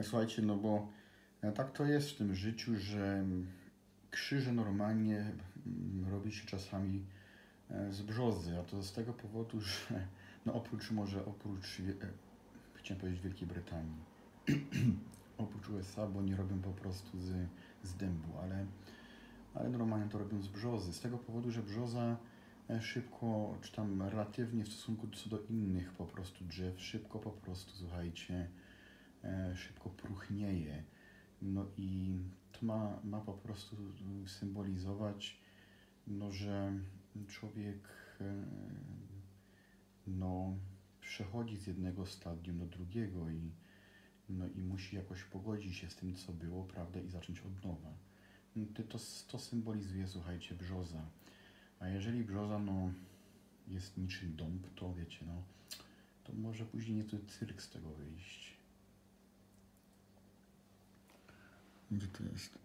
E, Słuchajcie, no bo e, tak to jest w tym życiu, że mm, krzyże normalnie mm, robi się czasami e, z brzozy, a to z tego powodu, że no oprócz może oprócz, chciałem powiedzieć Wielkiej Brytanii, oprócz USA, bo nie robią po prostu z, z dębu, ale, ale normalnie to robią z brzozy. Z tego powodu, że brzoza szybko, czy tam relatywnie w stosunku do innych po prostu drzew, szybko po prostu, słuchajcie, szybko próchnieje. No i to ma, ma po prostu symbolizować, no, że człowiek e, no, przechodzi z jednego stadium do drugiego i, no, i musi jakoś pogodzić się z tym, co było, prawda, i zacząć od nowa. No, To, to, symbolizuje, słuchajcie, brzoza. A jeżeli brzoza, no, jest niczym dąb, to wiecie, no, to może później niezły cyrk z tego wyjść. Gdzie to jest?